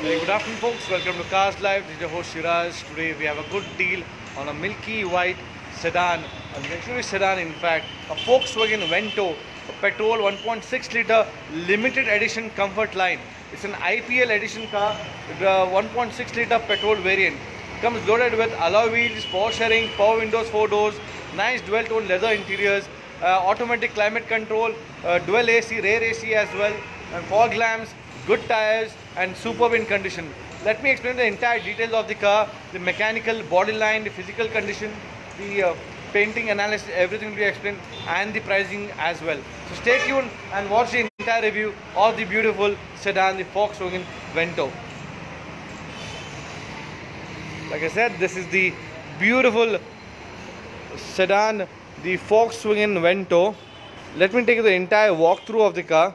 Very good afternoon, folks. Welcome to Cars Live. This is your host Shiraz. Today we have a good deal on a milky white sedan, a luxury sedan, in fact, a Volkswagen Vento, a petrol 1.6 liter limited edition comfort line. It's an IPL edition car a 1.6 liter petrol variant. Comes loaded with alloy wheels, power steering, power windows, four doors, nice dual tone leather interiors, uh, automatic climate control, uh, dual AC, rear AC as well, and fog lamps, good tires, and superb in condition. Let me explain the entire details of the car, the mechanical body line, the physical condition, the uh, painting analysis, everything will be explained, and the pricing as well. So stay tuned and watch the entire review of the beautiful sedan, the Volkswagen Vento. Like I said, this is the beautiful sedan, the Volkswagen Vento. Let me take you the entire walkthrough of the car.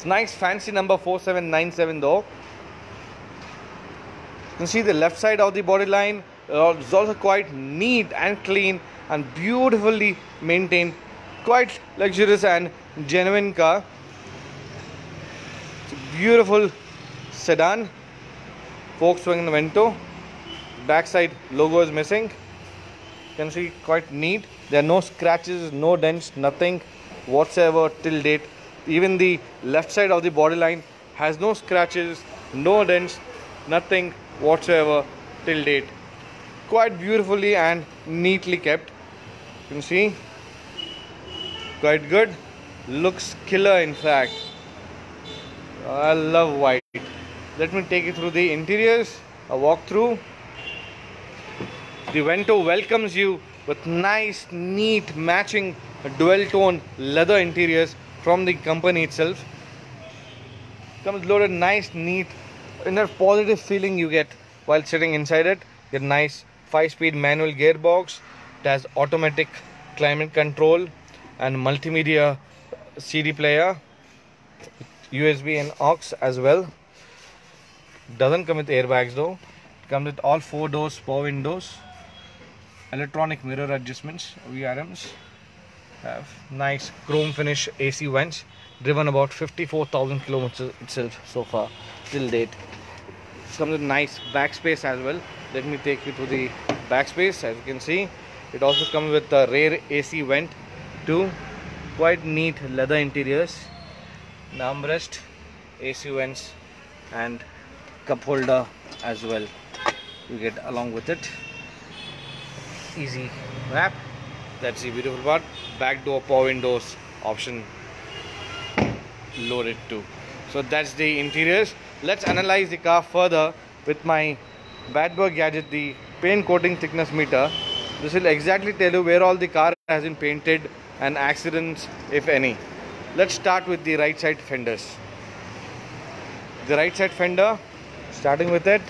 It's nice, fancy number 4797 though. You can see the left side of the body line uh, is also quite neat and clean and beautifully maintained. Quite luxurious and genuine car. Beautiful sedan, Volkswagen Vento. Backside logo is missing. You can see quite neat. There are no scratches, no dents, nothing whatsoever till date. Even the left side of the body line has no scratches, no dents, nothing whatsoever till date. Quite beautifully and neatly kept. You can see quite good. Looks killer in fact. I love white. Let me take you through the interiors, a walkthrough. The Vento welcomes you with nice, neat, matching dual tone leather interiors from the company itself. Comes loaded nice, neat, in a positive feeling you get while sitting inside it. Get nice 5-speed manual gearbox. It has automatic climate control and multimedia CD player, USB and aux as well. Doesn't come with airbags though. It comes with all four doors, power windows, electronic mirror adjustments, VRMs. Have nice chrome finish AC vents. Driven about 54,000 kilometers itself so far till date. It comes with nice backspace as well. Let me take you to the backspace. As you can see, it also comes with a rear AC vent too. Quite neat leather interiors, armrest, AC vents, and cup holder as well. You get along with it. Easy wrap. That's the beautiful part. Back door power windows option loaded too. So that's the interiors. Let's analyze the car further with my Badberg gadget, the paint coating thickness meter. This will exactly tell you where all the car has been painted and accidents if any. Let's start with the right side fenders. The right side fender, starting with it,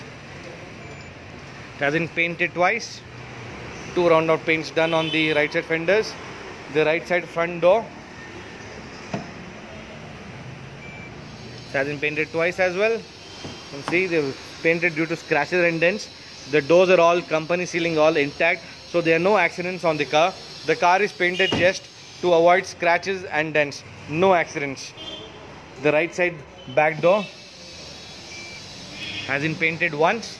it has been painted twice. Two round out paints done on the right side fenders. The right side front door it has been painted twice as well. You can see they've painted due to scratches and dents. The doors are all company sealing all intact, so there are no accidents on the car. The car is painted just to avoid scratches and dents. No accidents. The right side back door has been painted once.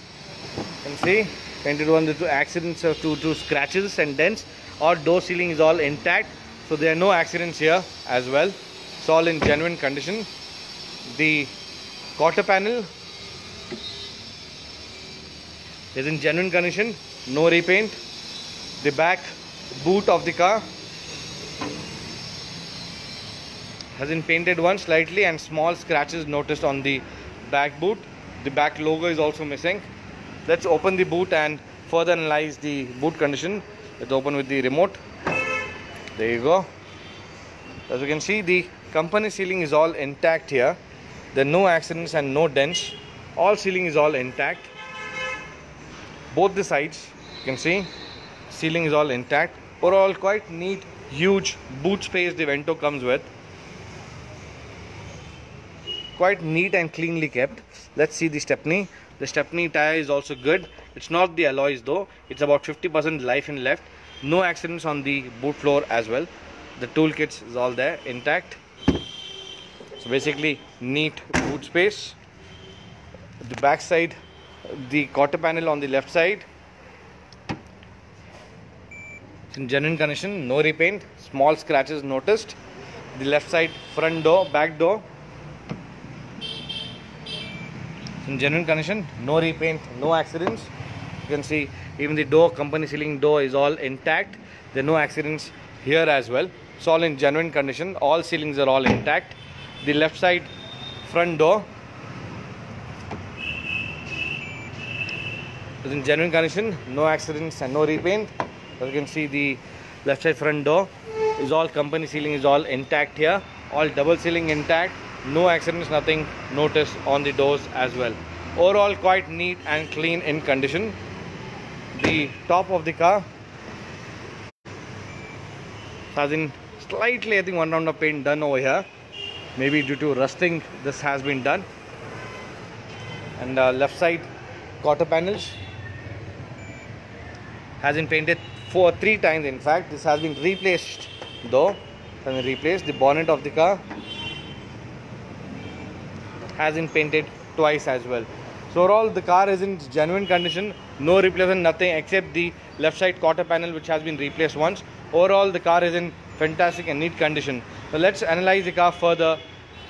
You can see painted one due to accidents or to, to scratches and dents. Or door sealing is all intact, so there are no accidents here as well. It's all in genuine condition. The quarter panel is in genuine condition, no repaint. The back boot of the car has been painted once slightly and small scratches noticed on the back boot. The back logo is also missing. Let's open the boot and further analyze the boot condition. Let's open with the remote. There you go. As you can see, the company sealing is all intact here. There are no accidents and no dents. All sealing is all intact. Both the sides, you can see, sealing is all intact. Overall, quite neat, huge boot space the Vento comes with. Quite neat and cleanly kept. Let's see the stepney. The stepney tire is also good. It's not the alloys though. It's about 50% life in left. No accidents on the boot floor as well. The toolkits is all there intact. So basically neat boot space. the back side the quarter panel on the left side it's in genuine condition no repaint small scratches noticed the left side front door back door in genuine condition no repaint no accidents. You can see even the door company sealing door is all intact. There are no accidents here as well. It's all in genuine condition. All sealings are all intact. The left side front door is in genuine condition. No accidents and no repaint. As you can see the left side front door is all company sealing is all intact here. All double sealing intact no accidents nothing. Notice on the doors as well. Overall quite neat and clean in condition. The top of the car has been slightly I think one round of paint done over here. Maybe due to rusting this has been done. And uh, left side quarter panels. Has been painted four three times in fact. This has been replaced though. Has replaced. The bonnet of the car has been painted twice as well. So overall the car is in genuine condition no replacement nothing except the left side quarter panel which has been replaced once. Overall the car is in fantastic and neat condition. So let's analyze the car further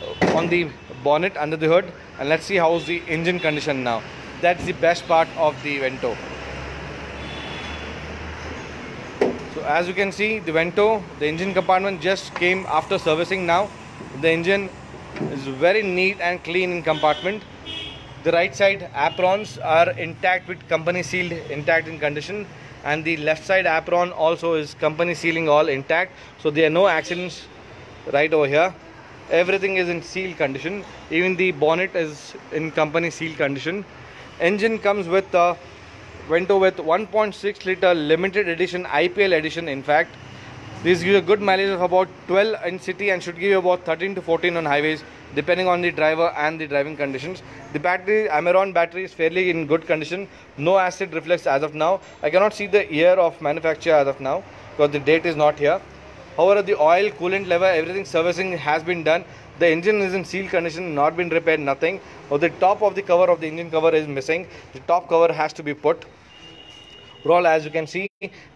uh, on the bonnet under the hood and let's see how's the engine condition now. That's the best part of the vento. So as you can see the vento the engine compartment just came after servicing now. The engine is very neat and clean in compartment. The right side aprons are intact with company sealed intact in condition. And the left side apron also is company sealing all intact. So there are no accidents right over here. Everything is in seal condition. Even the bonnet is in company seal condition. Engine comes with a Vento with 1.6 liter limited edition IPL edition in fact this gives a good mileage of about 12 in city and should give you about 13 to 14 on highways depending on the driver and the driving conditions. The battery, Amaron battery is fairly in good condition. No acid reflex as of now. I cannot see the year of manufacture as of now because the date is not here. However, the oil, coolant level, everything servicing has been done. The engine is in sealed condition, not been repaired, nothing. Or the top of the cover of the engine cover is missing. The top cover has to be put. Overall, as you can see,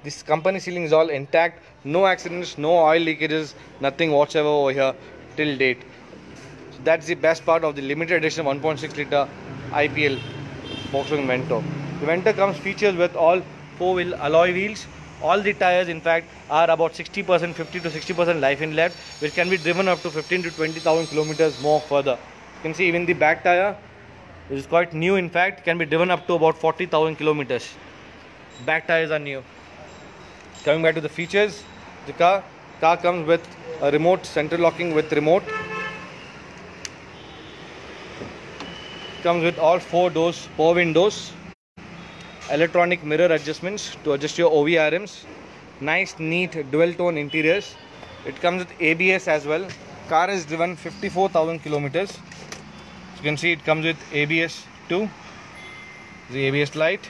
this company sealing is all intact. No accidents, no oil leakages, nothing whatsoever over here till date so that's the best part of the limited edition 1.6 liter IPL Volkswagen Vento. The Vento comes features with all four wheel alloy wheels. All the tires in fact are about 60% 50 to 60% life in left which can be driven up to 15 to 20,000 kilometers more further. You can see even the back tire which is quite new in fact can be driven up to about 40,000 kilometers. Back tires are new. Coming back to the features, the car car comes with a remote center locking with remote. Comes with all four doors power windows electronic mirror adjustments to adjust your OVRMs nice neat dual tone interiors. It comes with ABS as well. Car is driven 54,000 kilometers. You can see it comes with ABS too. The ABS light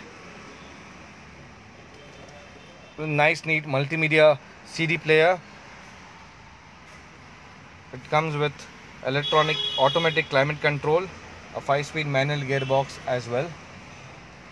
nice neat multimedia CD player it comes with electronic automatic climate control a 5-speed manual gearbox as well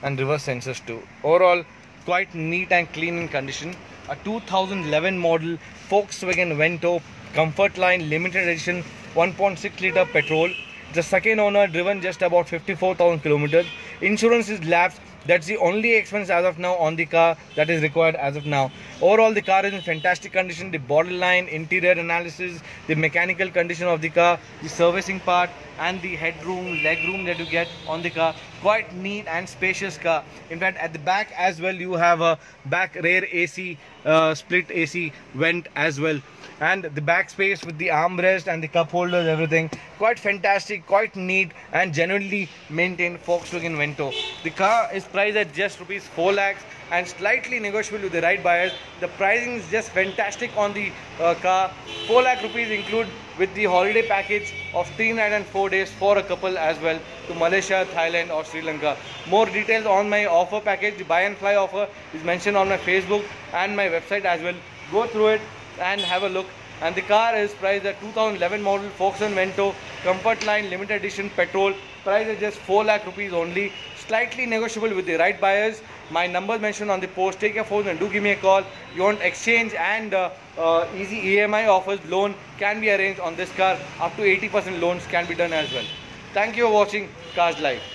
and reverse sensors too. Overall quite neat and clean in condition. A 2011 model Volkswagen Vento Comfort Line limited edition 1.6 liter petrol. The second owner driven just about 54,000 kilometers. Insurance is lapsed that's the only expense as of now on the car that is required as of now. Overall the car is in fantastic condition. The borderline interior analysis the mechanical condition of the car the servicing part and the headroom leg room that you get on the car. Quite neat and spacious car. In fact at the back as well you have a back rear ac uh, split ac vent as well. And the back space with the armrest and the cup holders everything. Quite fantastic quite neat and genuinely maintained Volkswagen Vento. The car is priced at just rupees 4 lakhs and slightly negotiable with the right buyers the pricing is just fantastic on the uh, car 4 lakh rupees include with the holiday package of 3 nights and 4 days for a couple as well to Malaysia, Thailand or Sri Lanka. More details on my offer package, the buy and fly offer is mentioned on my Facebook and my website as well. Go through it and have a look and the car is priced at 2011 model Volkswagen Vento Comfort Line Limited Edition Petrol. Price is just 4 lakh rupees only. Slightly negotiable with the right buyers. My number mentioned on the post. Take your phone and do give me a call. You want exchange and uh, uh, easy EMI offers, loan can be arranged on this car. Up to 80% loans can be done as well. Thank you for watching Cars Live.